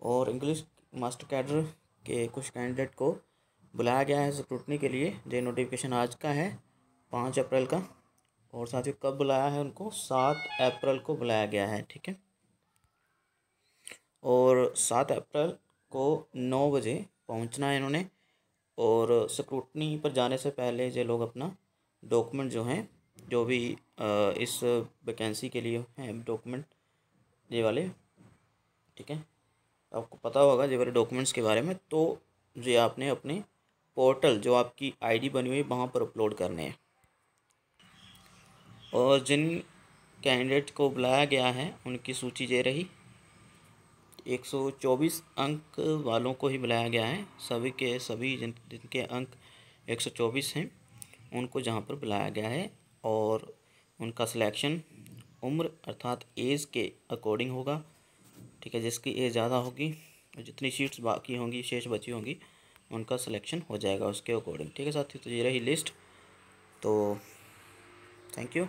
और English master cadre के कुछ कैंडिडेट को बुलाया गया है स्क्रूटनी के लिए। जो नोटिफिकेशन आज का है, पाँच अप्रैल का। और साथ ही कब बुलाया है उनको? सात अप्रैल को बुलाया गया है, ठीक है? और सात अप्रैल को नौ बजे पहुँचना है इन्होंने। और स्क्रूटनी पर जाने से पहले जो लोग अपना डॉक्यूमेंट जो हैं, जो भी इस वैकेंसी के लिए हैं डॉक्यूमेंट ये वाले, ठीक है? आपको पता होगा वाले डॉक्यूमेंट्स के बारे में तो ये आपने अपने पोर्टल जो आपकी आईडी बनी हुई, वहाँ पर अपलोड करने हैं। और जिन कैंडिडेट को बुलाया गया है, उनकी सूची ये रही। एक सौ चौबीस अंक वालों को ही बुलाया गया है। सभी के, सभी जिन, जिनके अंक एक सौ चौबीस हैं, उनको जहाँ पर बुलाया गया है, और उनका सिलेक्शन उम्र अर्थात एज के अकॉर्डिंग होगा। ठीक है, जिसकी एज ज़्यादा होगी, जितनी सीट्स बाकी होंगी, शेष बची होंगी, उनका सिलेक्शन हो जाएगा उसके अकॉर्डिंग ठीक है साथी तो ये रही लिस्ट तो थैंक यू